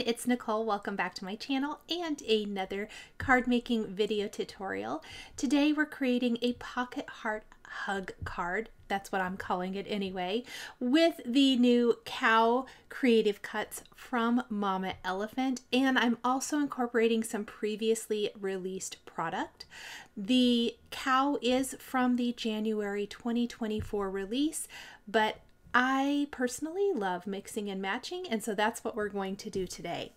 Everyone, it's Nichol. Welcome back to my channel and another card making video tutorial. Today we're creating a pocket heart hug card. That's what I'm calling it anyway, with the new cow creative cuts from Mama Elephant. And I'm also incorporating some previously released product. The cow is from the January 2024 release, but I personally love mixing and matching, and so that's what we're going to do today.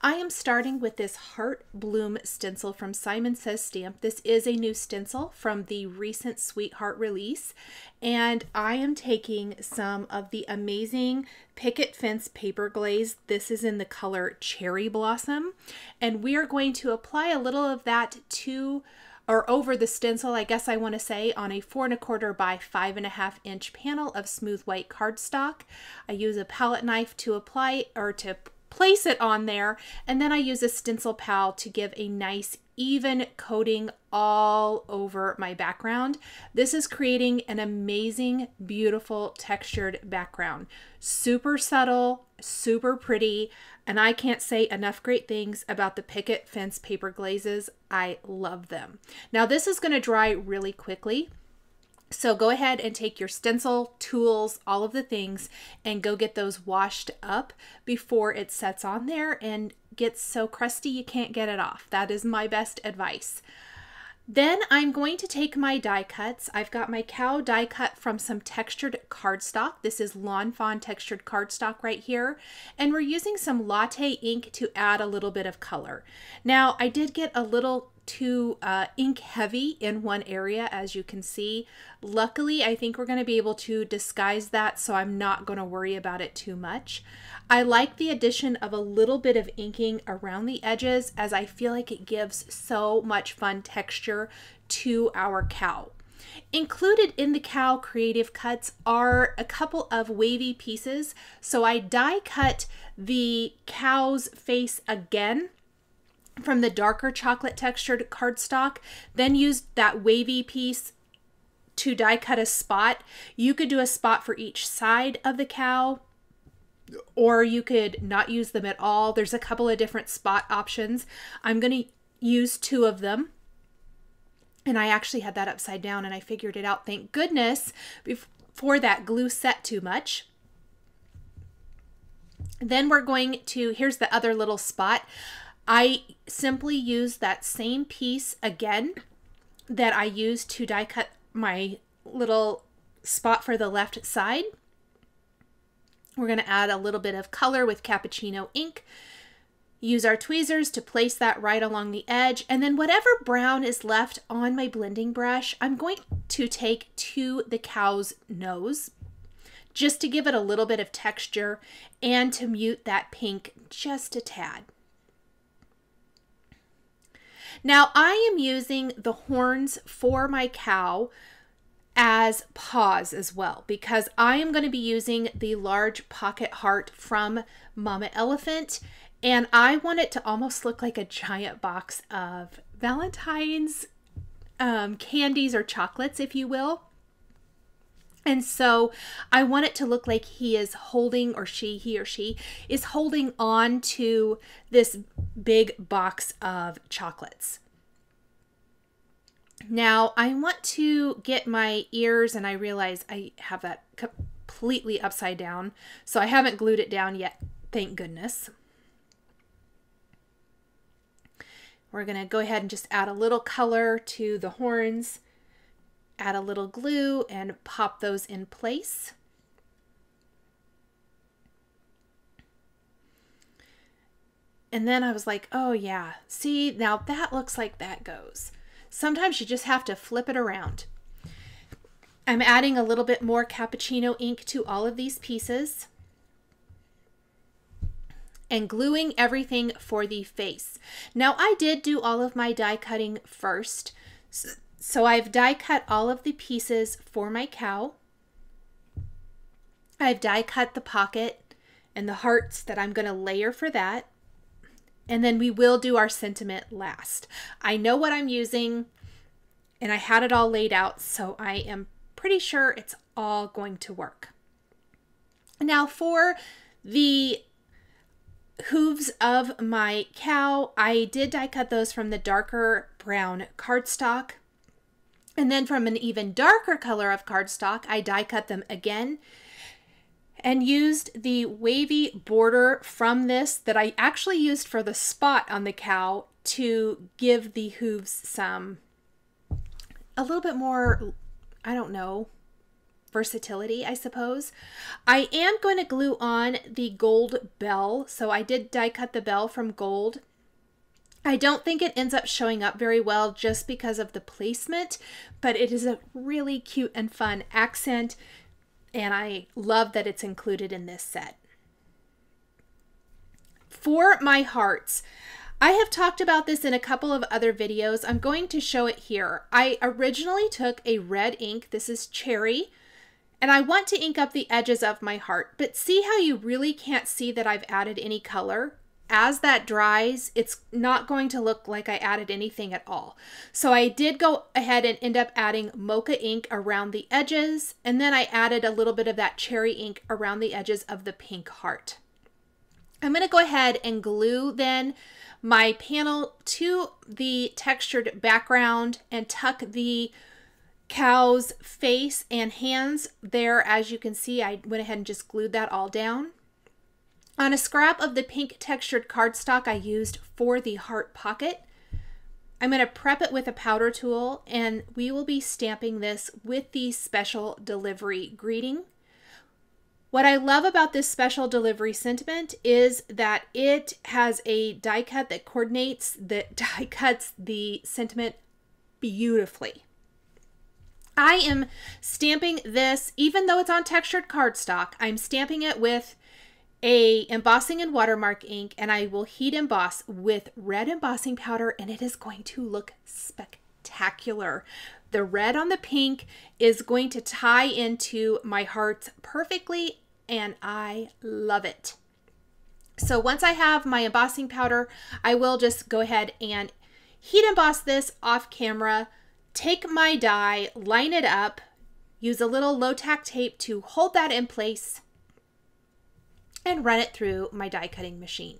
I am starting with this Heart Bloom stencil from Simon Says Stamp. This is a new stencil from the recent Sweetheart release, and I am taking some of the amazing Picket Fence paper glaze. This is in the color Cherry Blossom, and we are going to apply a little of that to or over the stencil, I guess I want to say, on a four and a quarter by five and a half inch panel of smooth white cardstock. I use a palette knife to apply or to place it on there, and then I use a stencil pal to give a nice even coating all over my background. This is creating an amazing, beautiful textured background. Super subtle, super pretty, and I can't say enough great things about the Picket Fence paper glazes. I love them. Now this is going to dry really quickly. So go ahead and take your stencil, tools, all of the things, and go get those washed up before it sets on there and gets so crusty you can't get it off. That is my best advice. Then I'm going to take my die cuts. I've got my cow die cut from some textured cardstock. This is Lawn Fawn textured cardstock right here. And we're using some latte ink to add a little bit of color. Now, I did get a little too uh, ink heavy in one area as you can see. Luckily, I think we're going to be able to disguise that so I'm not going to worry about it too much. I like the addition of a little bit of inking around the edges as I feel like it gives so much fun texture to our cow. Included in the cow creative cuts are a couple of wavy pieces. So I die cut the cow's face again from the darker chocolate textured cardstock, then use that wavy piece to die cut a spot. You could do a spot for each side of the cow or you could not use them at all. There's a couple of different spot options. I'm going to use two of them. And I actually had that upside down and I figured it out. Thank goodness before that glue set too much. Then we're going to, here's the other little spot. I simply use that same piece again that I used to die cut my little spot for the left side. We're going to add a little bit of color with cappuccino ink. Use our tweezers to place that right along the edge. And then whatever brown is left on my blending brush, I'm going to take to the cow's nose just to give it a little bit of texture and to mute that pink just a tad. Now I am using the horns for my cow as paws as well because I am going to be using the large pocket heart from Mama Elephant and I want it to almost look like a giant box of Valentine's um, candies or chocolates, if you will. And so I want it to look like he is holding, or she, he or she, is holding on to this big box of chocolates. Now I want to get my ears, and I realize I have that completely upside down, so I haven't glued it down yet, thank goodness. We're going to go ahead and just add a little color to the horns add a little glue and pop those in place. And then I was like, oh yeah, see, now that looks like that goes. Sometimes you just have to flip it around. I'm adding a little bit more cappuccino ink to all of these pieces and gluing everything for the face. Now I did do all of my die cutting first. So I've die cut all of the pieces for my cow. I've die cut the pocket and the hearts that I'm going to layer for that. And then we will do our sentiment last. I know what I'm using and I had it all laid out, so I am pretty sure it's all going to work. Now for the hooves of my cow, I did die cut those from the darker brown cardstock. And then from an even darker color of cardstock, I die cut them again and used the wavy border from this that I actually used for the spot on the cow to give the hooves some a little bit more, I don't know, versatility, I suppose. I am going to glue on the gold bell. So I did die cut the bell from gold. I don't think it ends up showing up very well just because of the placement, but it is a really cute and fun accent, and I love that it's included in this set. For my hearts, I have talked about this in a couple of other videos. I'm going to show it here. I originally took a red ink, this is cherry, and I want to ink up the edges of my heart, but see how you really can't see that I've added any color? As that dries, it's not going to look like I added anything at all. So I did go ahead and end up adding mocha ink around the edges, and then I added a little bit of that cherry ink around the edges of the pink heart. I'm going to go ahead and glue then my panel to the textured background and tuck the cow's face and hands there. As you can see, I went ahead and just glued that all down. On a scrap of the pink textured cardstock I used for the heart pocket, I'm going to prep it with a powder tool and we will be stamping this with the special delivery greeting. What I love about this special delivery sentiment is that it has a die cut that coordinates, that die cuts the sentiment beautifully. I am stamping this, even though it's on textured cardstock, I'm stamping it with a embossing and watermark ink and I will heat emboss with red embossing powder and it is going to look spectacular. The red on the pink is going to tie into my hearts perfectly and I love it. So once I have my embossing powder, I will just go ahead and heat emboss this off camera take my die, line it up, use a little low tack tape to hold that in place, and run it through my die cutting machine.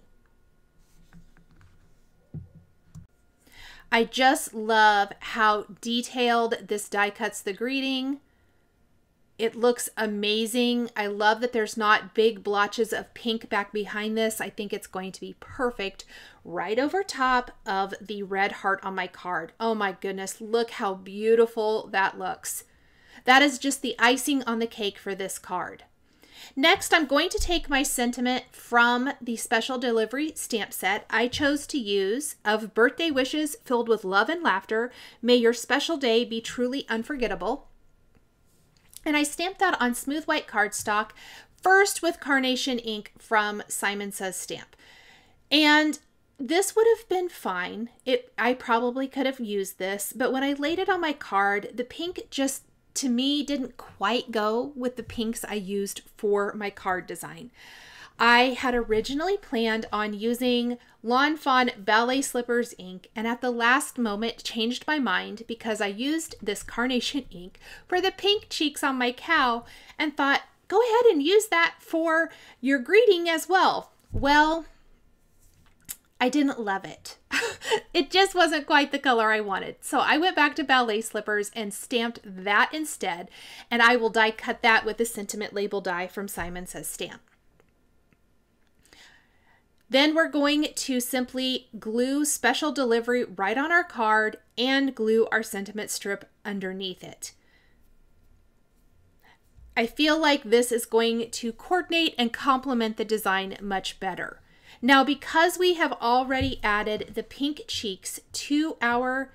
I just love how detailed this die cuts the greeting. It looks amazing. I love that there's not big blotches of pink back behind this. I think it's going to be perfect right over top of the red heart on my card. Oh my goodness, look how beautiful that looks. That is just the icing on the cake for this card. Next, I'm going to take my sentiment from the special delivery stamp set I chose to use of birthday wishes filled with love and laughter. May your special day be truly unforgettable. And I stamped that on smooth white cardstock, first with carnation ink from Simon Says Stamp. And this would have been fine. It I probably could have used this, but when I laid it on my card, the pink just to me didn't quite go with the pinks I used for my card design. I had originally planned on using Lawn Fawn Ballet Slippers ink and at the last moment changed my mind because I used this carnation ink for the pink cheeks on my cow and thought, go ahead and use that for your greeting as well. Well, I didn't love it. it just wasn't quite the color I wanted. So I went back to ballet slippers and stamped that instead. And I will die cut that with the sentiment label die from Simon Says Stamp. Then we're going to simply glue special delivery right on our card and glue our sentiment strip underneath it. I feel like this is going to coordinate and complement the design much better. Now, because we have already added the pink cheeks to our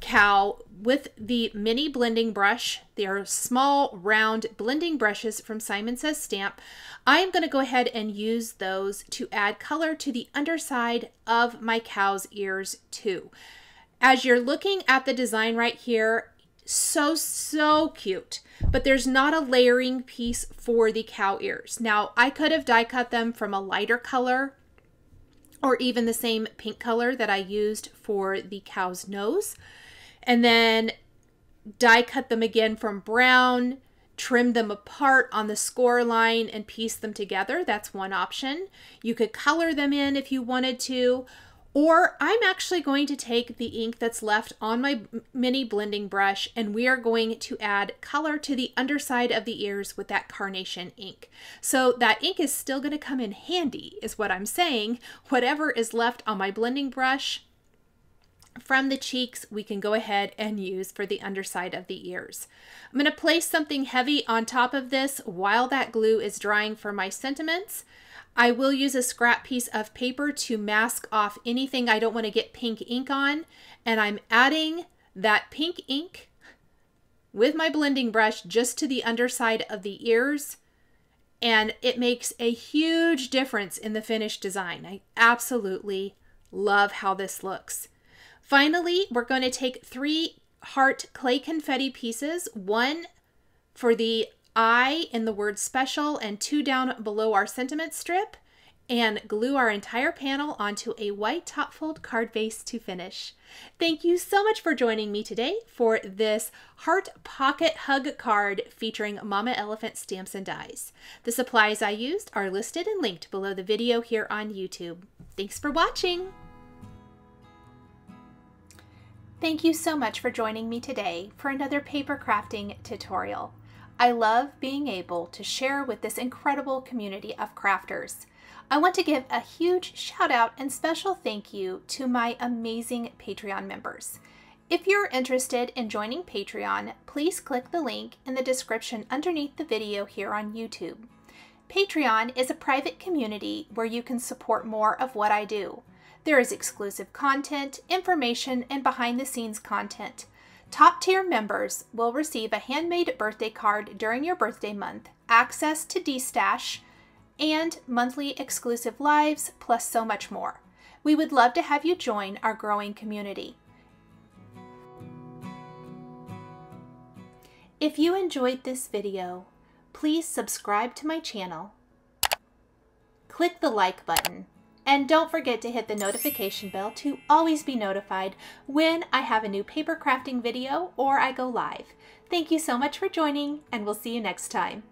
cow with the mini blending brush. They are small round blending brushes from Simon Says Stamp. I am going to go ahead and use those to add color to the underside of my cow's ears too. As you're looking at the design right here, so, so cute, but there's not a layering piece for the cow ears. Now, I could have die cut them from a lighter color or even the same pink color that I used for the cow's nose and then die cut them again from brown trim them apart on the score line and piece them together. That's one option. You could color them in if you wanted to, or I'm actually going to take the ink that's left on my mini blending brush and we are going to add color to the underside of the ears with that carnation ink. So that ink is still going to come in handy is what I'm saying. Whatever is left on my blending brush, from the cheeks we can go ahead and use for the underside of the ears. I'm going to place something heavy on top of this while that glue is drying for my sentiments. I will use a scrap piece of paper to mask off anything I don't want to get pink ink on and I'm adding that pink ink with my blending brush just to the underside of the ears and it makes a huge difference in the finished design. I absolutely love how this looks. Finally, we're going to take three heart clay confetti pieces, one for the eye in the word special and two down below our sentiment strip, and glue our entire panel onto a white top fold card base to finish. Thank you so much for joining me today for this Heart Pocket Hug card featuring Mama Elephant stamps and dies. The supplies I used are listed and linked below the video here on YouTube. Thanks for watching! Thank you so much for joining me today for another paper crafting tutorial. I love being able to share with this incredible community of crafters. I want to give a huge shout out and special thank you to my amazing Patreon members. If you're interested in joining Patreon, please click the link in the description underneath the video here on YouTube. Patreon is a private community where you can support more of what I do. There is exclusive content, information, and behind the scenes content. Top tier members will receive a handmade birthday card during your birthday month, access to D-Stash, and monthly exclusive lives, plus so much more. We would love to have you join our growing community. If you enjoyed this video, please subscribe to my channel, click the like button, and don't forget to hit the notification bell to always be notified when I have a new paper crafting video or I go live. Thank you so much for joining and we'll see you next time.